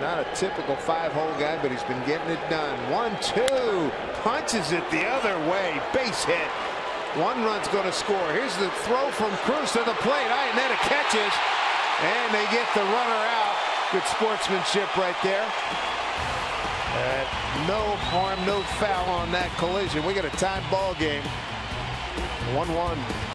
Not a typical five-hole guy, but he's been getting it done. One, two, punches it the other way. Base hit. One run's going to score. Here's the throw from Cruz to the plate. Iannetta catches, and they get the runner out. Good sportsmanship right there. Uh, no harm, no foul on that collision. We got a tied ball game. 1-1.